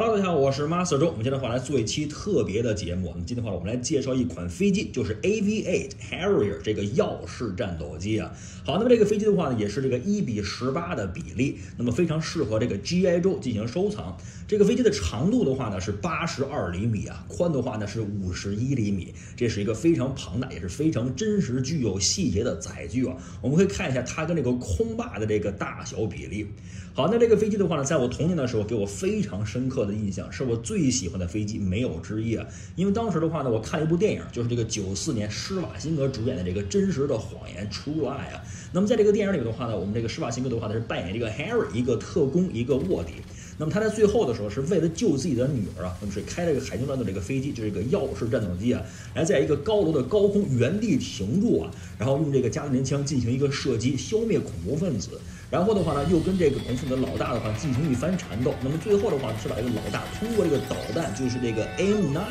Hello，大家好，我是 Master 周。我们今天的话来做一期特别的节目。那么今天的话，我们来介绍一款飞机，就是 AV8 Harrier 这个耀式战斗机啊。好，那么这个飞机的话呢，也是这个一比十八的比例，那么非常适合这个 GI 周进行收藏。这个飞机的长度的话呢是八十二厘米啊，宽的话呢是五十一厘米，这是一个非常庞大也是非常真实、具有细节的载具啊。我们可以看一下它跟这个空霸的这个大小比例。好，那这个飞机的话呢，在我童年的时候给我非常深刻的印象，是我最喜欢的飞机，没有之一啊。因为当时的话呢，我看了一部电影，就是这个九四年施瓦辛格主演的这个《真实的谎言》True Lie 啊。那么在这个电影里面的话呢，我们这个施瓦辛格的话呢是扮演这个 Harry，一个特工，一个卧底。那么他在最后的时候是为了救自己的女儿啊，那么是开了一个海军战斗这个飞机，就是一个耀式战斗机啊，来在一个高楼的高空原地停住啊，然后用这个加特林枪进行一个射击，消灭恐怖分子。然后的话呢，又跟这个恐怖的老大的话进行一番缠斗。那么最后的话是把这个老大通过这个导弹，就是这个 M9 啊，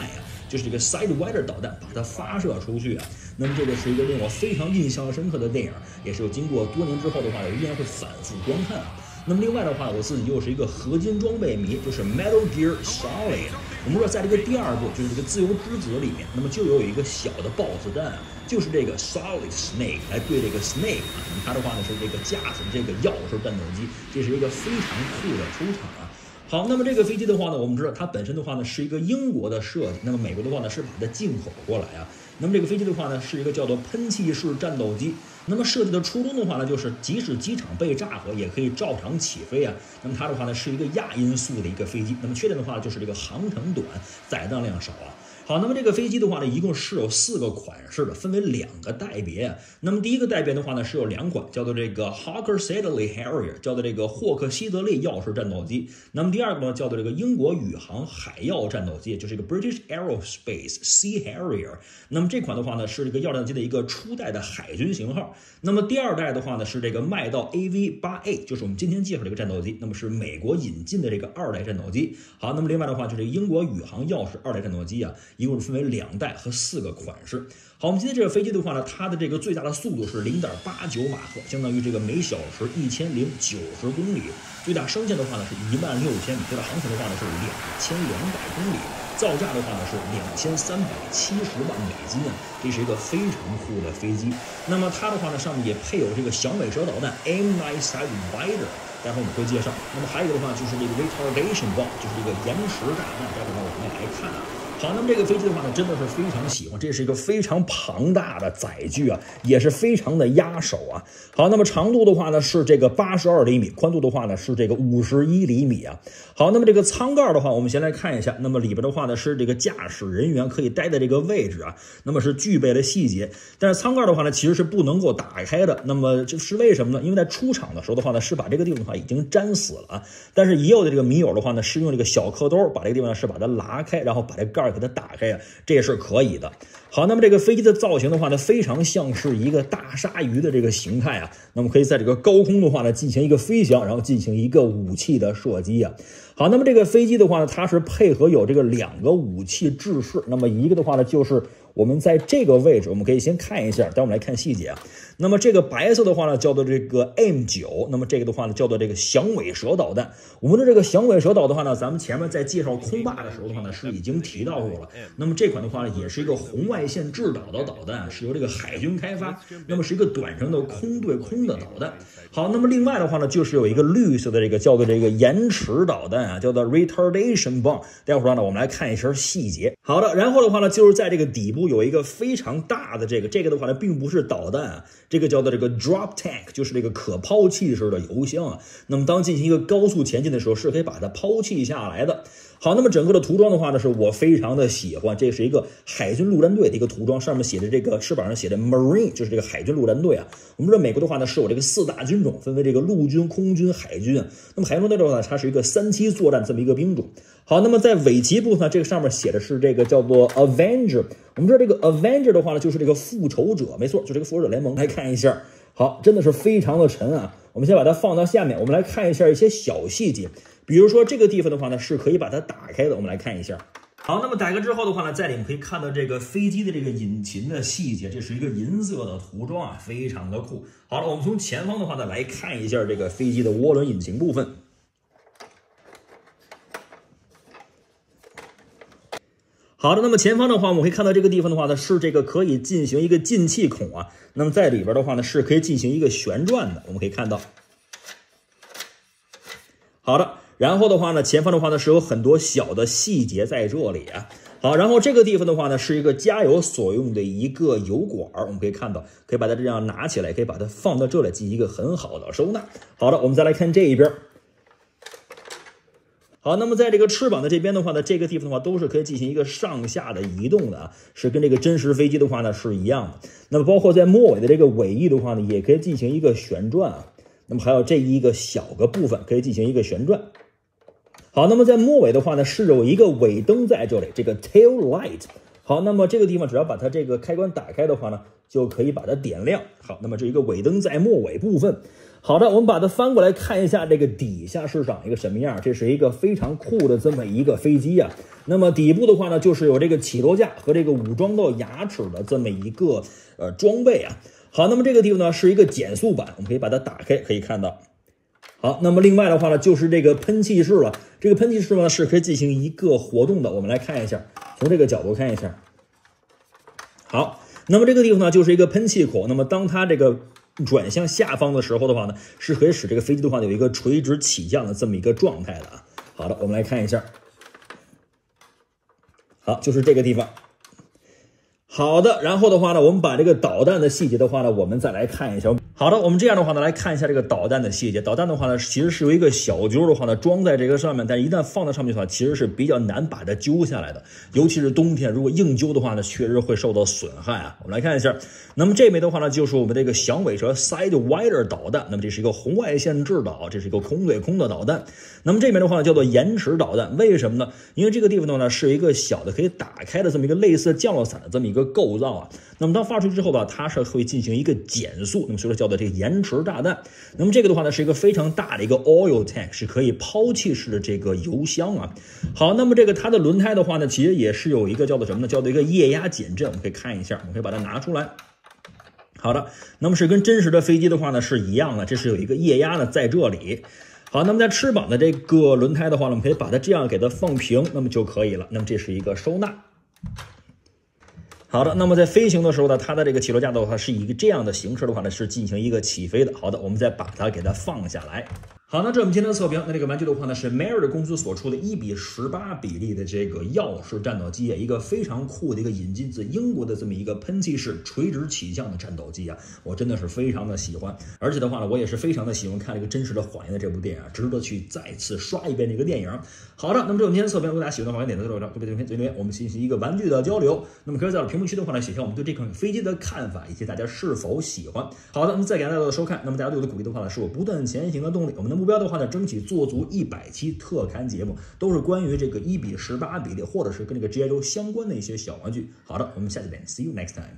就是这个 Sidewinder 导弹，把它发射出去啊。那么这个是一个令我非常印象深刻的电影，也是有经过多年之后的话，我依然会反复观看啊。那么另外的话，我自己又是一个合金装备迷，就是 Metal Gear Solid。我们说在这个第二部，就是这个自由之子里面，那么就有一个小的 BOSS 战，就是这个 Solid Snake 来对这个 Snake 啊。那么他的话呢是这个驾驶这个钥匙战斗机，这是一个非常酷的出场啊。好，那么这个飞机的话呢，我们知道它本身的话呢是一个英国的设计，那么美国的话呢是把它进口过来啊。那么这个飞机的话呢是一个叫做喷气式战斗机，那么设计的初衷的话呢就是即使机场被炸毁也可以照常起飞啊。那么它的话呢是一个亚音速的一个飞机，那么缺点的话就是这个航程短，载弹量少啊。好，那么这个飞机的话呢，一共是有四个款式的，分为两个代别。那么第一个代别的话呢，是有两款，叫做这个 Hawker Siddeley Harrier，叫做这个霍克希德利钥匙战斗机。那么第二个呢，叫做这个英国宇航海鹞战斗机，就是一个 British Aerospace Sea Harrier。那么这款的话呢，是这个鹞战机的一个初代的海军型号。那么第二代的话呢，是这个麦道 AV8A，就是我们今天介绍这个战斗机。那么是美国引进的这个二代战斗机。好，那么另外的话就是英国宇航钥匙二代战斗机啊。一共是分为两代和四个款式。好，我们今天这个飞机的话呢，它的这个最大的速度是零点八九马赫，相当于这个每小时一千零九十公里。最大升限的话呢是一万六千米，最大航程的话呢是两千两百公里。造价的话呢是两千三百七十万美金啊，这是一个非常酷的飞机。那么它的话呢，上面也配有这个响尾蛇导弹 M9 Sidewinder，待会儿我们会介绍。那么还有的话就是这个 Retardation Bomb，就是这个延迟炸弹，待会儿呢我们来看啊。好，那么这个飞机的话呢，真的是非常喜欢，这是一个非常庞大的载具啊，也是非常的压手啊。好，那么长度的话呢是这个八十二厘米，宽度的话呢是这个五十一厘米啊。好，那么这个舱盖的话，我们先来看一下，那么里边的话呢是这个驾驶人员可以待的这个位置啊，那么是具备了细节。但是舱盖的话呢，其实是不能够打开的。那么这是为什么呢？因为在出厂的时候的话呢，是把这个地方的话已经粘死了啊。但是也有的这个迷友的话呢，是用这个小刻兜把这个地方是把它拉开，然后把这盖。给它打开呀，这也是可以的。好，那么这个飞机的造型的话呢，非常像是一个大鲨鱼的这个形态啊。那么可以在这个高空的话呢，进行一个飞翔，然后进行一个武器的射击啊。好，那么这个飞机的话呢，它是配合有这个两个武器制式。那么一个的话呢，就是我们在这个位置，我们可以先看一下，待会儿我们来看细节啊。那么这个白色的话呢，叫做这个 M 九。那么这个的话呢，叫做这个响尾蛇导弹。我们的这个响尾蛇导弹的话呢，咱们前面在介绍空霸的时候的话呢，是已经提到过了。那么这款的话呢，也是一个红外线制导的导弹，是由这个海军开发。那么是一个短程的空对空的导弹。好，那么另外的话呢，就是有一个绿色的这个叫做这个延迟导弹啊，叫做 Retardation Bomb。待会儿呢，我们来看一下细节。好的，然后的话呢，就是在这个底部有一个非常大的这个，这个的话呢，并不是导弹啊。这个叫做这个 drop tank，就是这个可抛弃式的油箱啊。那么当进行一个高速前进的时候，是可以把它抛弃下来的。好，那么整个的涂装的话呢，是我非常的喜欢。这是一个海军陆战队的一个涂装，上面写的这个翅膀上写的 Marine，就是这个海军陆战队啊。我们知道美国的话呢，是有这个四大军种，分为这个陆军、空军、海军。那么海军陆战队的话呢，它是一个三栖作战这么一个兵种。好，那么在尾鳍部分，这个上面写的是这个叫做 Avenger。我们知道这个 Avenger 的话呢，就是这个复仇者，没错，就这个复仇者联盟。来看一下，好，真的是非常的沉啊。我们先把它放到下面，我们来看一下一些小细节。比如说这个地方的话呢，是可以把它打开的。我们来看一下。好，那么打开之后的话呢，在里面可以看到这个飞机的这个引擎的细节，这是一个银色的涂装啊，非常的酷。好了，我们从前方的话呢来看一下这个飞机的涡轮引擎部分。好的，那么前方的话，我们可以看到这个地方的话呢，是这个可以进行一个进气孔啊。那么在里边的话呢，是可以进行一个旋转的。我们可以看到，好的，然后的话呢，前方的话呢是有很多小的细节在这里啊。好，然后这个地方的话呢，是一个加油所用的一个油管我们可以看到，可以把它这样拿起来，可以把它放到这里进行一个很好的收纳。好的，我们再来看这一边。好，那么在这个翅膀的这边的话呢，这个地方的话都是可以进行一个上下的移动的啊，是跟这个真实飞机的话呢是一样的。那么包括在末尾的这个尾翼的话呢，也可以进行一个旋转啊。那么还有这一个小个部分可以进行一个旋转。好，那么在末尾的话呢，是有一个尾灯在这里，这个 tail light。好，那么这个地方只要把它这个开关打开的话呢，就可以把它点亮。好，那么这一个尾灯在末尾部分。好的，我们把它翻过来看一下，这个底下是长一个什么样？这是一个非常酷的这么一个飞机啊。那么底部的话呢，就是有这个起落架和这个武装到牙齿的这么一个呃装备啊。好，那么这个地方呢是一个减速板，我们可以把它打开，可以看到。好，那么另外的话呢，就是这个喷气式了。这个喷气式呢是可以进行一个活动的。我们来看一下，从这个角度看一下。好，那么这个地方呢就是一个喷气口。那么当它这个转向下方的时候的话呢，是可以使这个飞机的话有一个垂直起降的这么一个状态的啊。好的，我们来看一下。好，就是这个地方。好的，然后的话呢，我们把这个导弹的细节的话呢，我们再来看一下。好的，我们这样的话呢，来看一下这个导弹的细节。导弹的话呢，其实是由一个小揪的话呢装在这个上面，但一旦放在上面的话，其实是比较难把它揪下来的。尤其是冬天，如果硬揪的话呢，确实会受到损害啊。我们来看一下，那么这枚的话呢，就是我们这个响尾蛇 Sidewinder 导弹。那么这是一个红外线制导，这是一个空对空的导弹。那么这枚的话呢，叫做延迟导弹。为什么呢？因为这个地方的话呢，是一个小的可以打开的这么一个类似降落伞的这么一个构造啊。那么当发出去之后吧，它是会进行一个减速，那么所以说叫做这个延迟炸弹。那么这个的话呢，是一个非常大的一个 oil tank，是可以抛弃式的这个油箱啊。好，那么这个它的轮胎的话呢，其实也是有一个叫做什么呢？叫做一个液压减震，我们可以看一下，我们可以把它拿出来。好的，那么是跟真实的飞机的话呢是一样的，这是有一个液压呢在这里。好，那么在翅膀的这个轮胎的话呢，我们可以把它这样给它放平，那么就可以了。那么这是一个收纳。好的，那么在飞行的时候呢，它的这个起落架的话是以一个这样的形式的话呢，是进行一个起飞的。好的，我们再把它给它放下来。好，那这我们今天的测评，那这个玩具的话呢，是 Merit 公司所出的一比十八比例的这个钥匙战斗机，一个非常酷的一个引进自英国的这么一个喷气式垂直起降的战斗机啊，我真的是非常的喜欢，而且的话呢，我也是非常的喜欢看这个真实的谎言的这部电影，值得去再次刷一遍这个电影。好的，那么这我们今天的测评，如果大家喜欢的话，点赞、收藏、对不对？这边我们进行一个玩具的交流，那么可以在评论区的话呢，写下我们对这款飞机的看法，以及大家是否喜欢。好的，那么再感谢大家的收看，那么大家对我的鼓励的话呢，是我不断前行的动力。我们能目标的话呢，争取。做足一百期特刊节目，都是关于这个一比十八比例，或者是跟这个 G I 周相关的一些小玩具。好的，我们下期见，See you next time。